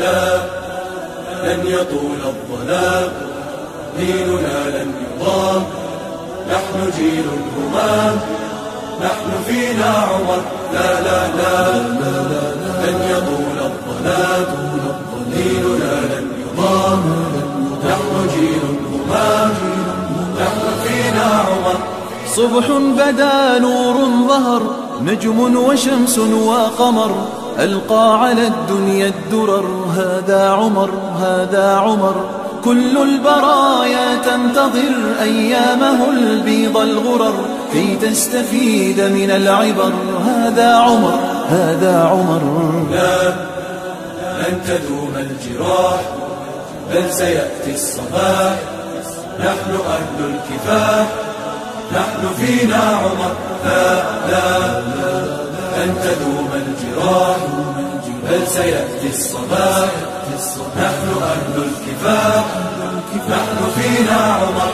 لا لن يطول الظلام. ديننا لن يضام نحن جيل همام نحن فينا عمر لا لا لا لن يطول الظلام. ديننا لن يضام نحن جيل همام نحن فينا عمر. صبح بدا نور ظهر نجم وشمس وقمر. ألقى على الدنيا الدرر هذا عمر هذا عمر. كل البرايا تنتظر أيامه البيض الغرر كي تستفيد من العبر. هذا عمر هذا عمر. لا لن تدوم الجراح بل سيأتي الصباح. نحن أهل الكفاح نحن فينا عمر. لا لا لن تدوم الجراح بل سيأتي الصباح نحن أهل الكفاح نحن فينا عمر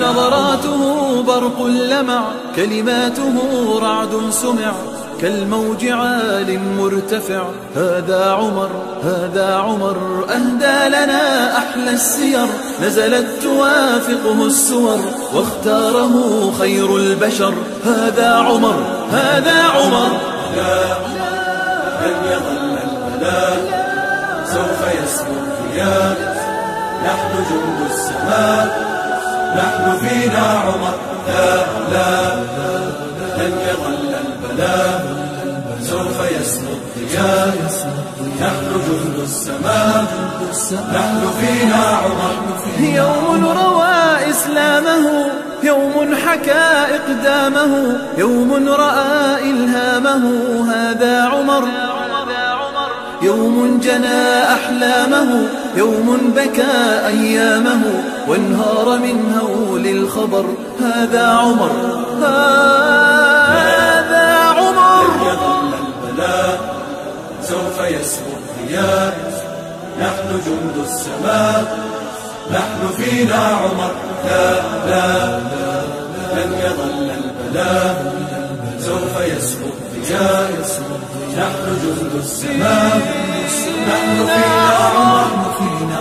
نظراته برق لمع كلماته رعد سمع. كالموج عال مرتفع هذا عمر هذا عمر. أهدى لنا أحلى السير نزلت توافقه السور. واختاره خير البشر هذا عمر هذا عمر. لا لن يظل البلاء سوف يسمو الرياح نحن جند السماء نحن فينا عمر. لا لا لن يظل البلاء سوف يسمو الضياء نحن جند السماء نحن فينا عمر يوم روى إسلامه يوم حكى إقدامه يوم رأى إلهامه هذا عمر. يوم جنى أحلامه يوم بكى أيامه وانهار من هول الخبر هذا عمر. هذا نحن جند السماء نحن فينا عمر. لا لا لن يظل البلاء. سوف يسمو الضياء نحن جند السماء نحن فينا عمر. فينا